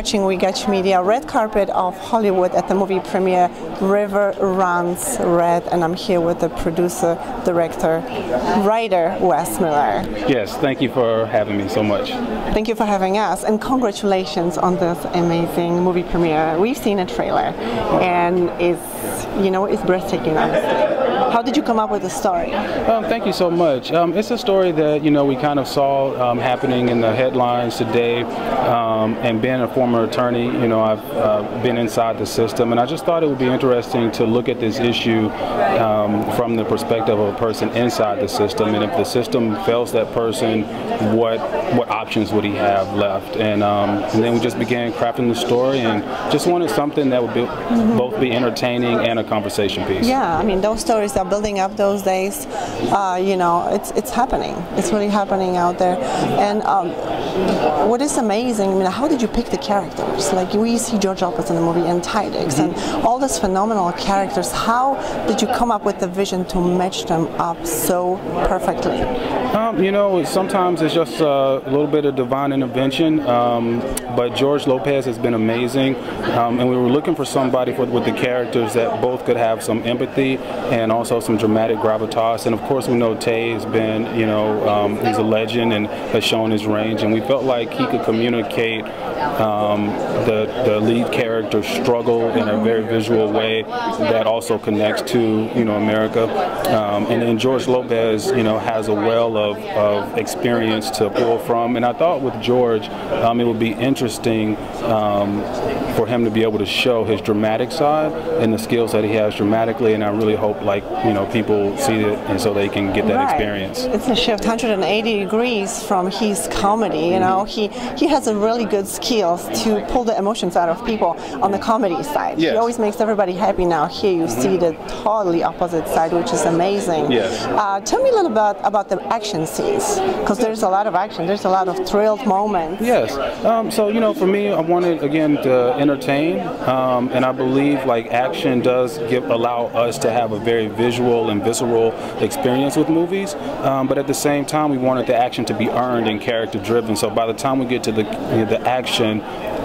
Watching We Got You Media red carpet of Hollywood at the movie premiere River Runs Red, and I'm here with the producer, director, writer Wes Miller. Yes, thank you for having me so much. Thank you for having us, and congratulations on this amazing movie premiere. We've seen a trailer, and it's you know it's breathtaking, honestly. How did you come up with the story? Um, thank you so much. Um, it's a story that you know we kind of saw um, happening in the headlines today. Um, and being a former attorney, you know, I've uh, been inside the system, and I just thought it would be interesting to look at this issue um, from the perspective of a person inside the system. And if the system fails that person, what what options would he have left? And, um, and then we just began crafting the story, and just wanted something that would be, mm-hmm. both be entertaining and a conversation piece. Yeah, I mean those stories are building up those days. Uh, you know, it's it's happening. It's really happening out there. And um, what is amazing, I mean, how did you pick the characters? Like we see George Lopez in the movie and Taye Diggs mm-hmm. and all these phenomenal characters. How did you come up with the vision to match them up so perfectly? Um, you know, sometimes it's just a little bit of divine intervention. Um, but George Lopez has been amazing, um, and we were looking for somebody for, with the characters that both could have some empathy and also some dramatic gravitas. And of course, we know Taye has been, you know, um, he's a legend and has shown his range, and we felt like he could communicate um, the the lead character's struggle in a very visual way that also connects to you know America. Um, and then George Lopez, you know, has a well of, of experience to pull from. And I thought with George, um, it would be interesting um, for him to be able to show his dramatic side and the skills that he has dramatically. And I really hope like you know people see it and so they can get that right. experience. It's a shift 180 degrees from his comedy. You know, he he has a really good skills to pull the emotions out of people on the comedy side. Yes. He always makes everybody happy. Now here you mm-hmm. see the totally opposite side, which is amazing. Yes. Uh, tell me a little bit about the action scenes because there's a lot of action. There's a lot of thrilled moments. Yes. Um, so you know, for me, I wanted again to entertain, um, and I believe like action does give allow us to have a very visual and visceral experience with movies. Um, but at the same time, we wanted the action to be earned and character driven. So by the time we get to the the action,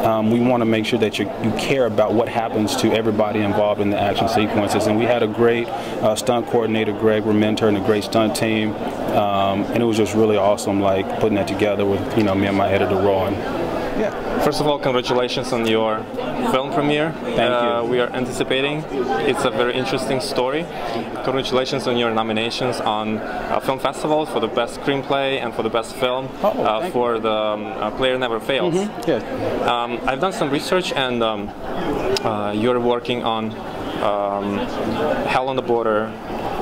um, we want to make sure that you, care about what happens to everybody involved in the action sequences. And we had a great uh, stunt coordinator, Greg Rementer, and a great stunt team. Um, and it was just really awesome, like putting that together with you know me and my editor Rowan. Yeah. First of all, congratulations on your film premiere. Thank uh, you. We are anticipating. It's a very interesting story. Congratulations on your nominations on uh, film festivals for the best screenplay and for the best film oh, uh, for the um, uh, Prayer Never Fails. Mm-hmm. Yeah. Um, I've done some research and um, uh, you're working on um, Hell on the Border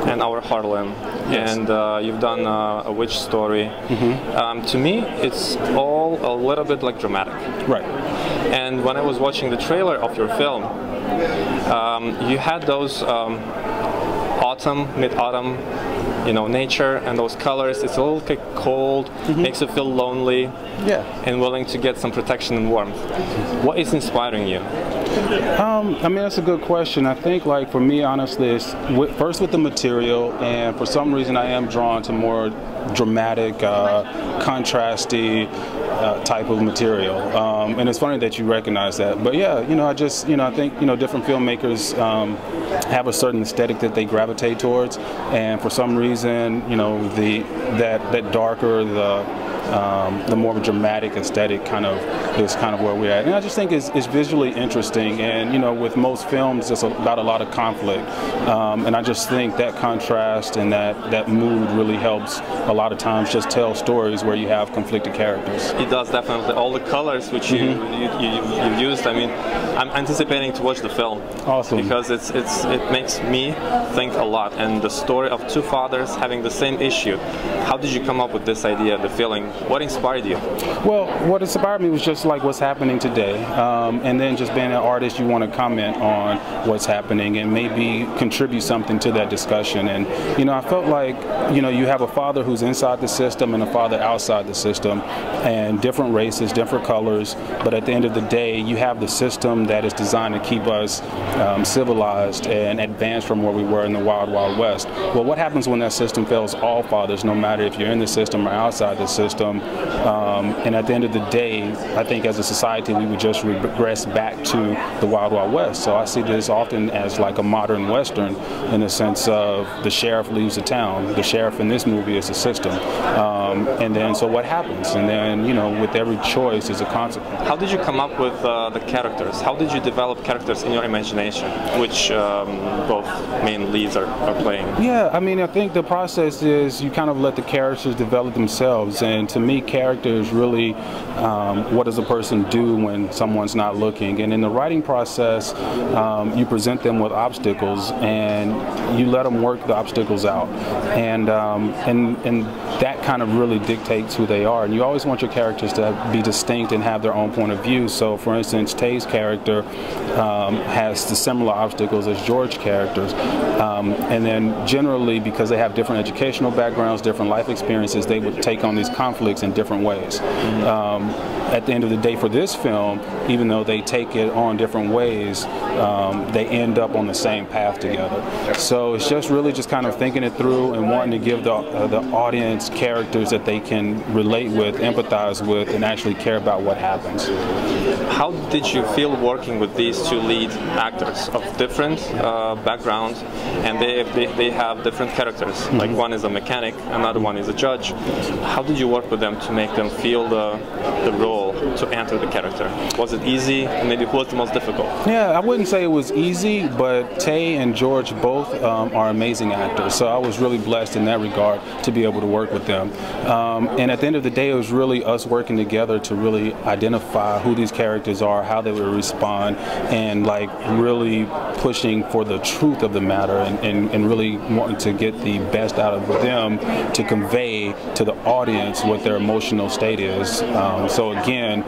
and Our Harlem. Yes. And uh, you've done uh, a witch story. Mm-hmm. Um, to me, it's all a little bit like dramatic. Right. And when I was watching the trailer of your film, um, you had those um, autumn, mid-autumn you know nature and those colors it's a little bit cold mm-hmm. makes you feel lonely yeah and willing to get some protection and warmth what is inspiring you um, I mean, that's a good question. I think, like, for me, honestly, it's with, first with the material, and for some reason, I am drawn to more dramatic, uh, contrasty uh, type of material. Um, and it's funny that you recognize that. But yeah, you know, I just, you know, I think, you know, different filmmakers um, have a certain aesthetic that they gravitate towards, and for some reason, you know, the that that darker, the um, the more dramatic aesthetic kind of is kind of where we're at. And I just think it's, it's visually interesting. And, you know, with most films, it's about a lot of conflict. Um, and I just think that contrast and that, that mood really helps a lot of times just tell stories where you have conflicted characters. It does definitely. All the colors which you, mm-hmm. you, you, you've used, I mean, I'm anticipating to watch the film. Awesome. Because it's, it's, it makes me think a lot. And the story of two fathers having the same issue. How did you come up with this idea, the feeling? What inspired you? Well, what inspired me was just like what's happening today, um, and then just being an artist, you want to comment on what's happening and maybe contribute something to that discussion. And you know, I felt like you know you have a father who's inside the system and a father outside the system, and different races, different colors. But at the end of the day, you have the system that is designed to keep us um, civilized and advanced from where we were in the wild, wild west. Well, what happens when that system fails all fathers, no matter if you're in the system or outside the system? Um, and at the end of the day, I think as a society, we would just regress back to the Wild Wild West. So I see this often as like a modern Western in the sense of the sheriff leaves the town. The sheriff in this movie is the system. Um, and then, so what happens? And then, you know, with every choice is a consequence. How did you come up with uh, the characters? How did you develop characters in your imagination, which um, both main leads are, are playing? Yeah, I mean, I think the process is you kind of let the characters develop themselves. And to me, characters really, um, what does a person do when someone's not looking? And in the writing process, um, you present them with obstacles and you let them work the obstacles out. And, um, and, and that kind of really dictates who they are. And you always want your characters to be distinct and have their own point of view. So, for instance, Taye's character um, has the similar obstacles as George's characters. Um, and then generally, because they have different educational backgrounds, different life experiences, they would take on these conflicts in different ways. Um, at the end of the day, for this film, even though they take it on different ways, um, they end up on the same path together. So it's just really just kind of thinking it through and wanting to give the, uh, the audience characters that they can relate with, empathize with, and actually care about what happens. How did you feel working with these two lead actors of different uh, backgrounds, and they, they, they have different characters? Mm -hmm. Like one is a mechanic, another one is a judge. How did you work with them to make them feel the, the role to enter the character? Was it easy? Maybe who was the most difficult? Yeah, I wouldn't say it was easy, but Taye and George both um, are amazing actors. So I was really blessed in that regard to be able to work with them. Um, and at the end of the day, it was really us working together to really identify who these characters are, how they would respond, and like really pushing for the truth of the matter and, and, and really wanting to get the best out of them to convey to the audience what their emotional state is. Um, so again,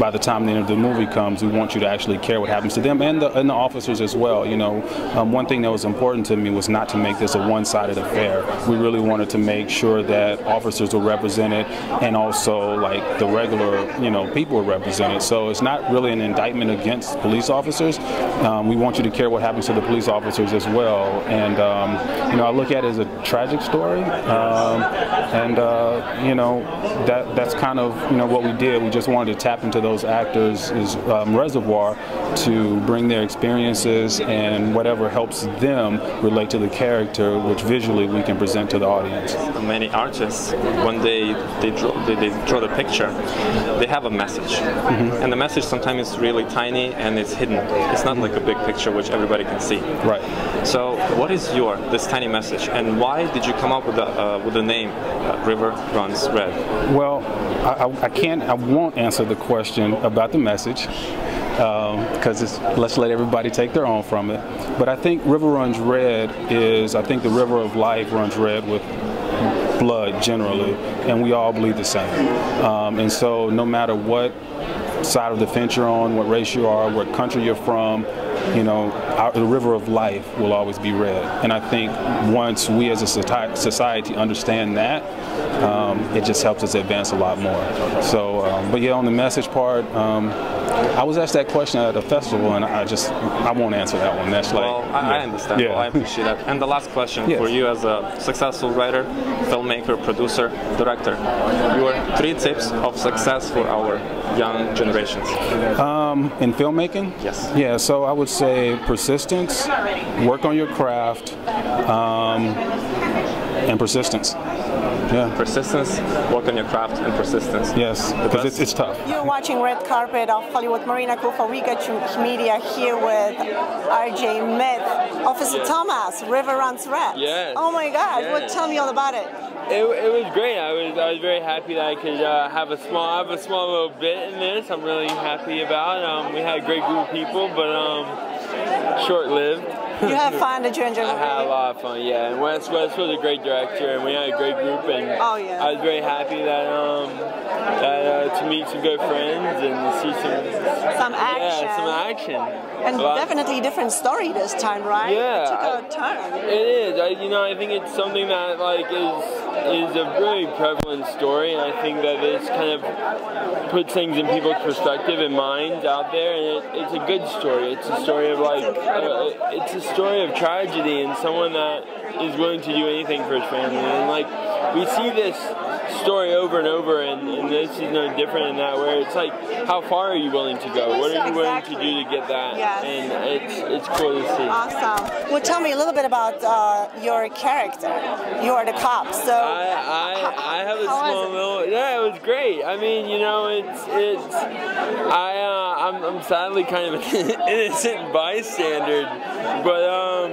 by the time the end of the movie comes, we want you to actually care what happens to them and the, and the officers as well. You know, um, one thing that was important to me was not to make this a one-sided affair. We really wanted to make sure that officers were represented and also like the regular, you know, people were represented. So it's not really an indictment against police officers. Um, we want you to care what happens to the police officers as well. And um, you know, I look at it as a tragic story, um, and uh, you know, that that's kind of you know what we did. We just wanted to tap into those actors' um, reservoir to bring their experiences and whatever helps them relate to the character, which visually we can present to the audience. Many artists, when they they draw, they, they draw the picture, they have a message, mm -hmm. and the message sometimes is really tiny and it's hidden. It's not like a big picture which everybody can see. Right. So, what is your this tiny message, and why did you come up with the uh, with the name uh, River Runs Red? Well, I, I, can't, I won't answer the question about the message because um, let's let everybody take their own from it. But I think River Runs Red is, I think the river of life runs red with blood generally, and we all bleed the same. Um, and so, no matter what side of the fence you're on, what race you are, what country you're from, you know, our, the river of life will always be red. And I think once we as a society understand that, um, it just helps us advance a lot more. So, um, but yeah, on the message part, um, I was asked that question at a festival, and I just I won't answer that one. That's like well, I, yeah. I understand. Yeah. Well, I appreciate that. And the last question yes. for you as a successful writer, filmmaker, producer, director, your three tips of success for our young generations. Um, in filmmaking? Yes. Yeah. So I would say persistence, work on your craft, um, and persistence. Yeah. Persistence, work on your craft, and persistence. Yes, because it's, it's tough. You're watching Red Carpet of Hollywood Marina Kufa We got you Media here with RJ Mitte. Officer Thomas, River Runs Red. Yes. Oh my God, yes. well, tell me all about it. It, it was great. I was I was very happy that I could uh, have a small have a small little bit in this. I'm really happy about. Um, we had a great group of people, but um, short lived. You had fun, did you enjoy I had a lot of fun, yeah. And Wes, Wes was a great director, and we had a great group, and oh, yeah. I was very happy that um, that uh, to meet some good friends and see some some action. Yeah, some action. And definitely different story this time, right? Yeah, it took a turn. It is. I, you know, I think it's something that like is is a very prevalent story, and I think that this kind of puts things in people's perspective and minds out there, and it, it's a good story. It's a story of like, uh, it's a story of tragedy and someone that is willing to do anything for his family, and like we see this story over and over, and, and this is no different in that. Where it's like, how far are you willing to go? What are you willing to do to get that? Yes. And it's it's cool to see. Awesome. Well, tell me a little bit about uh, your character. You are the cop, so. I, I, I have a small little yeah it was great I mean you know it's it's I uh, I'm, I'm sadly kind of an innocent bystander but um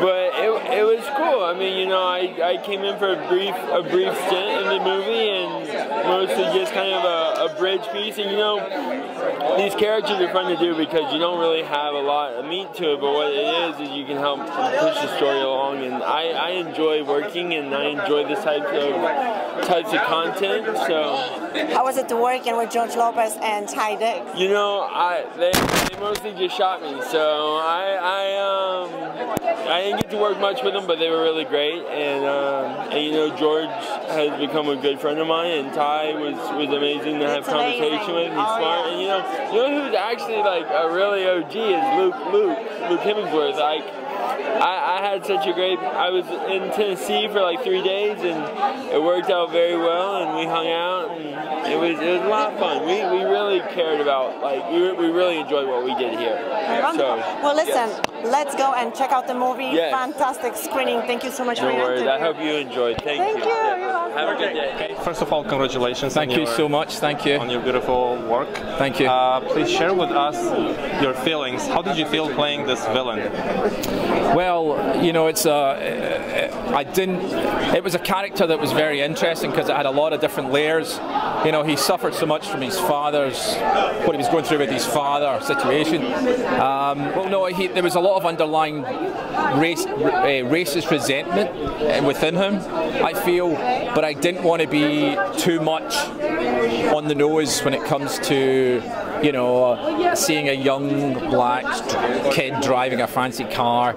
but it, it was cool I mean you know I, I came in for a brief a brief stint in the movie and mostly just kind of a, a bridge piece and you know these characters are fun to do because you don't really have a lot of meat to it, but what it is is you can help push the story along. And I, I enjoy working and I enjoy this type of types of content. So How was it to work in with George Lopez and Taye Diggs? you know, I they, they mostly just shot me. So I I um I didn't get to work much with them, but they were really great. And um, and you know George has become a good friend of mine, and Taye was was amazing to have It's conversation amazing. with. He's Oh, smart, yeah. and you know you know who's actually like a really OG is Luke Luke Luke Hemmingsworth. Like. I, I had such a great. I was in Tennessee for like three days, and it worked out very well. And we hung out, and it was it was a lot of fun. We, we really cared about like we, we really enjoyed what we did here. So well, listen, let's go and check out the movie. Yes. Fantastic screening. Thank you so much no for your worries. interview. I hope you enjoyed. Thank, Thank you. You're welcome. Have a good day. First of all, congratulations. Thank on you your, so much. Thank you. on your beautiful work. Thank you. Uh, please share with us your feelings. How did you feel playing this villain? Well, you know, it's a. I didn't. It was a character that was very interesting because it had a lot of different layers. You know, he suffered so much from his father's what he was going through with his father situation. Um, well, no, he, there was a lot of underlying race, uh, racist resentment uh, within him. I feel, but I didn't want to be too much on the nose when it comes to you know, seeing a young black kid driving a fancy car,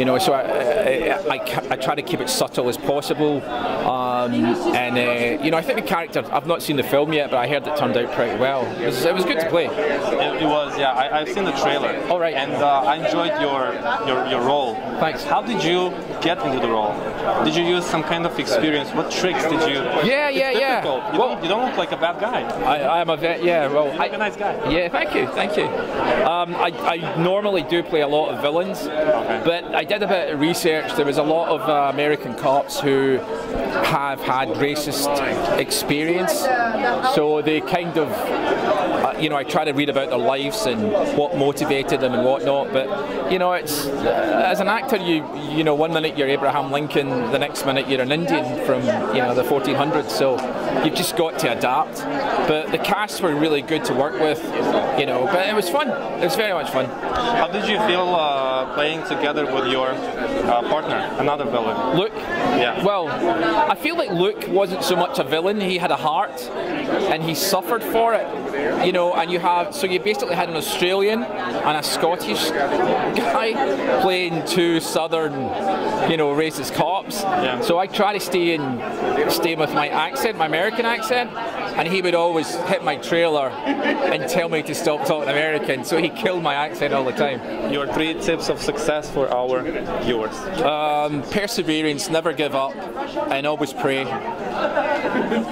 you know, so I, I, I, I try to keep it subtle as possible. Um, and, uh, you know, I think the character, I've not seen the film yet, but I heard it turned out pretty well. It was, it was good to play. It, it was, yeah. I, I've seen the trailer. All right. And uh, I enjoyed your, your your role. Thanks. How did you get into the role? Did you use some kind of experience? What tricks did you? Yeah, it's yeah, yeah. difficult. You, Well- don't, you don't look like a bad guy. I, I am a vet, yeah, well. You look I, a nice guy. Yeah, thank you, thank you. Um, I, I normally do play a lot of villains, but I did a bit of research. There was a lot of uh, American cops who have had racist experience, so they kind of, uh, you know, I try to read about their lives and what motivated them and whatnot. But you know, it's uh, as an actor, you you know, one minute you're Abraham Lincoln, the next minute you're an Indian from you know the 1400s. So you've just got to adapt. But the cast were really good to work with, you know. But it was fun. It was very much fun. How did you feel uh, playing together with your uh, partner, another villain? Luke. Yeah. Well, I feel like Luke wasn't so much a villain. He had a heart, and he suffered for it. You know, and you have so you basically had an Australian and a Scottish guy playing two southern, you know, racist cops. Yeah. So I try to stay in, stay with my accent, my American accent, and he would always hit my trailer and tell me to stop talking American. So he killed my accent all the time. Your three tips of success for our viewers. Um, perseverance, never give up, and always pray.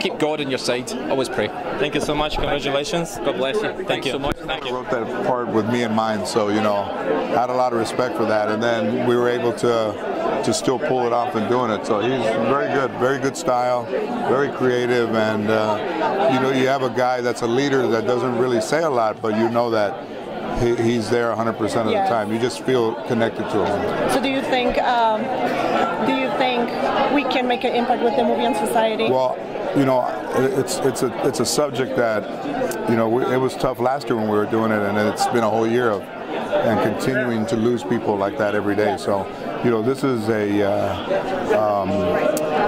Keep God on your side. Always pray. Thank you so much. Congratulations. God bless you. Thank Thanks you so much. Thank you. wrote that part with me in mind, so you know, I had a lot of respect for that, and then we were able to to still pull it off and doing it. So he's very good, very good style, very creative, and uh, you know, you have a guy that's a leader that doesn't really say a lot, but you know that he's there 100% of Yes. the time. You just feel connected to him. So do you think um, do you think we can make an impact with the movie on society? Well, you know, it's it's a it's a subject that you know we, it was tough last year when we were doing it, and it's been a whole year of and continuing to lose people like that every day. So, you know, this is a uh,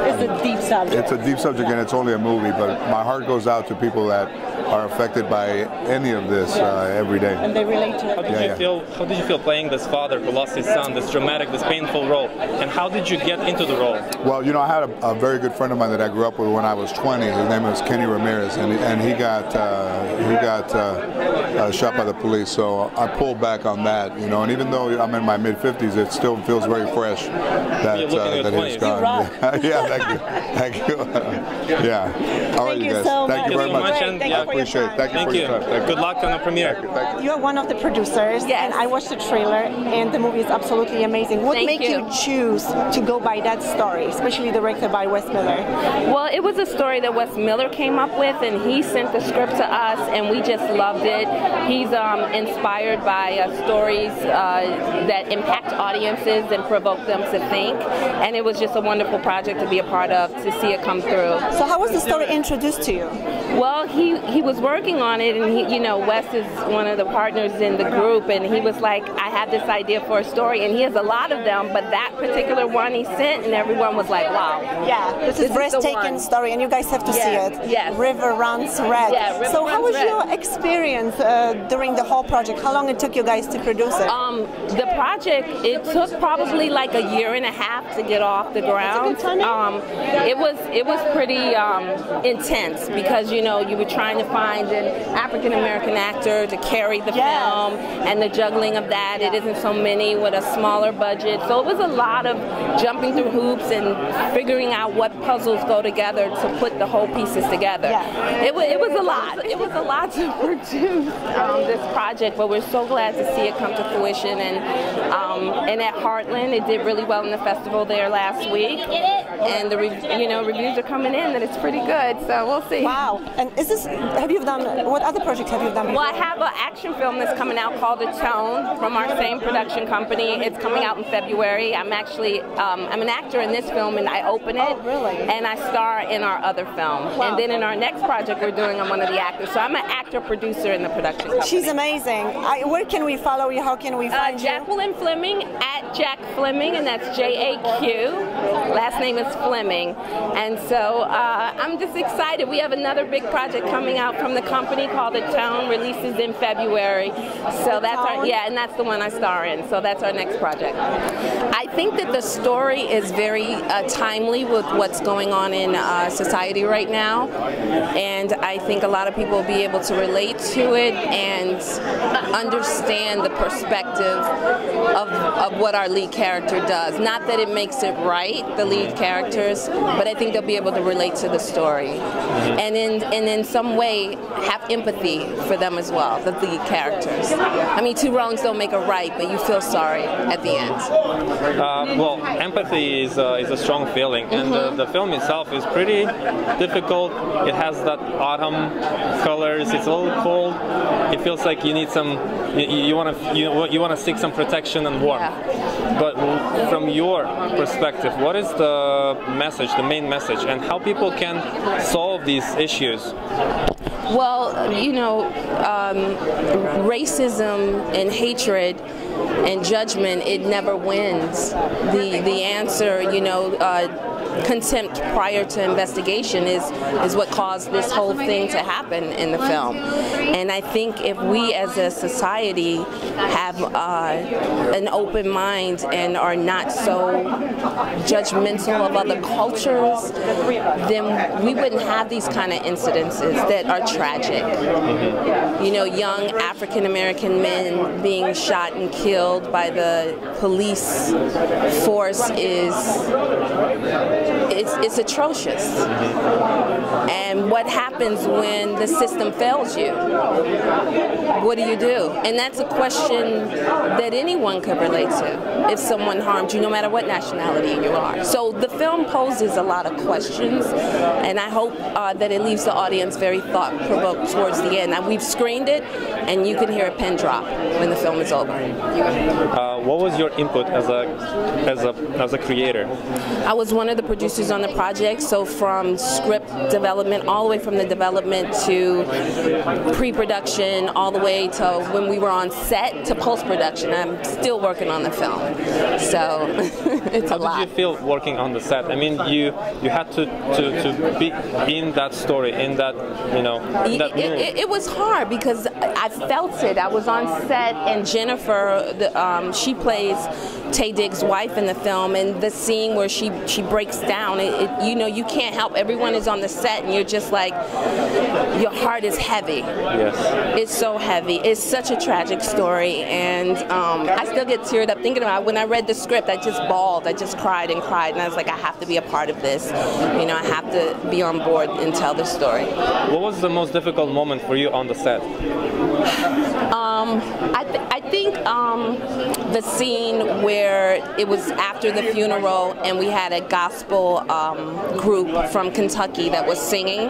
it's a deep subject. it's a deep subject, and it's only a movie. But my heart goes out to people that are affected by any of this uh, every day. And they relate to it. How did Yeah, you yeah. feel? How did you feel playing this father who lost his son, this dramatic, this painful role? And how did you get into the role? Well, you know, I had a, a very good friend of mine that I grew up with when I was 20. His name was Kenny Ramirez, and, and he got uh, he got uh, uh, shot by the police. So I pulled back on that, you know. And even though I'm in my mid 50s, it still feels very fresh that You look in uh, your that he's 20s. You gone. rock. Yeah, thank you, thank you. yeah. All right, Thank you you guys. so thank much. you very much. so much, Thank you for your appreciate it. Thank you Thank for you. your time. Thank Good luck on the premiere. Thank you. You are one of the producers, Yes. and I watched the trailer, and the movie is absolutely amazing. What Thank made you. you. choose to go by that story, especially directed by Wes Miller? Well, it was a story that Wes Miller came up with, and he sent the script to us, and we just loved it. He's um, inspired by uh, stories uh, that impact audiences and provoke them to think, and it was just a wonderful project to be a part of, to see it come through. So, how was the story introduced to you? Well, he he was working on it, and he, you know, Wes is one of the partners in the group, and he was like, I have this idea for a story, and he has a lot of them, but that particular one he sent, and everyone was like, wow. Yeah, this, This is breathtaking story, and you guys have to Yes, see it. yes. River runs red. Yeah, River so, how was Red. your experience uh, during the whole project? How long it took you guys to produce it? Um, the project it took probably like a year and a half to get off the ground. Um, it was it was pretty um, intense because you know you were trying to find an African American actor to carry the Yes. film and the juggling of that. It isn't so many with a smaller budget, so it was a lot of jumping through hoops and figuring out what puzzles go together to put the whole pieces together. Yeah. It was it was a lot. It was a lot to produce um, this project, but we're so glad to see it come to fruition. And um, and at Heartland, it did really well in the festival there last week. And the re- you know reviews are coming in that it's pretty good. So we'll see. wow. And is this, have you done, what other projects have you done? Well, I have an action film that's coming out called The Tone from our same production company. It's coming out in February. I'm actually um, I'm an actor in this film, and I open it. Oh, really? And I star in our other film. Wow. And then in our next project we're doing, I'm one of the actors. So I'm an actor producer in the production company. She's amazing. I, where can we follow you? How can we Uh, find you? Jaqueline Fleming at Jaq Fleming, and that's J A Q. Last name is Fleming. And so uh, I'm just excited. We have another big project coming out from the company called The Town, releases in February. So that's our, yeah, and that's the one I star in. So that's our next project. I think that the story is very uh, timely with what's going on in uh, society right now. And I think a lot of people will be able to relate to it and understand the perspective of, of what our lead character does. Not that it makes it right, the lead characters, but I think they'll be able to relate to the story. And in, and in some way have empathy for them as well, the lead characters. I mean, two wrongs don't make a right, but you feel sorry at the end. Uh, well, empathy is, uh, is a strong feeling, and uh, the film itself is pretty difficult. It has that autumn colors. It's a little cold. It feels like you need some. You, you want to you, you want to seek some protection and warmth. But from your perspective, what is the message, the main message, and how people can solve these issues? Well, you know, um, racism and hatred and judgment, it never wins. The the answer, you know, uh, contempt prior to investigation is is what caused this whole thing to happen in the film. And I think if we as a society have uh, an open mind and are not so judgmental of other cultures, then we wouldn't have these kind of incidences that are tragic. You know, young African American men being shot and killed by the police force is it's, it's atrocious. And what happens when the system fails you? What do you do? And that's a question that anyone could relate to if someone harmed you, no matter what nationality you are. So the film poses a lot of questions, and I hope uh, that it leaves the audience very thought provoked towards the end. Now, we've screened it, and you can hear a pin drop when the film is over. Uh, what was your input as a as a as a creator? I was one of the producers on the project. So from script development, all the way from the development to pre-production, all the way to when we were on set to post-production. I'm still working on the film, so it's How a lot. How did you feel working on the set? I mean, you you had to, to, to be in that story, in that you know, that it, it, it was hard because I felt it. I was on set, and Jennifer, the, um, she plays Taye Diggs' wife in the film, and the scene where she she breaks down. It, it, you know, you can't help. Everyone is on the set, and you're just like, your heart is heavy. yes. It's so heavy. It's such a tragic story, and um, I still get teared up thinking about it. When I read the script, I just bawled. I just cried and cried, and I was like, I have to be a part of this. You know, I have to be on board and tell the story. What was the most difficult moment for you on the set? Um, I, th- I think um, the scene where it was after the funeral and we had a gospel um, group from Kentucky that was singing,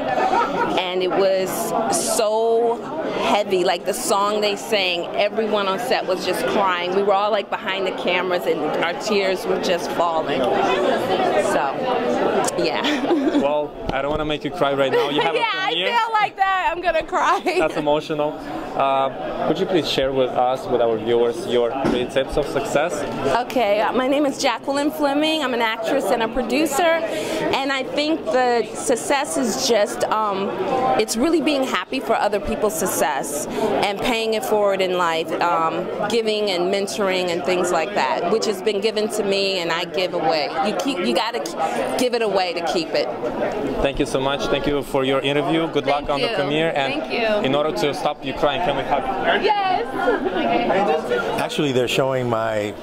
and it was so heavy. Like the song they sang, everyone on set was just crying. We were all like behind the cameras, and our tears were just falling. So, yeah. Well, I don't want to make you cry right now. You have yeah, a I feel like that. I'm gonna cry. That's emotional. Uh, could you please share with us, with our viewers, your three tips of success? Okay, uh, my name is Jaqueline Fleming. I'm an actress and a producer, and I think the success is just um, it's really being happy for other people's success and paying it forward in life, um, giving and mentoring and things like that, which has been given to me and I give away. You keep you got to give it away to keep it. Thank you so much. Thank you for your interview. Good luck Thank on the you. premiere. And Thank you. in order to stop you crying, can we hug? Yes. Actually, they're showing my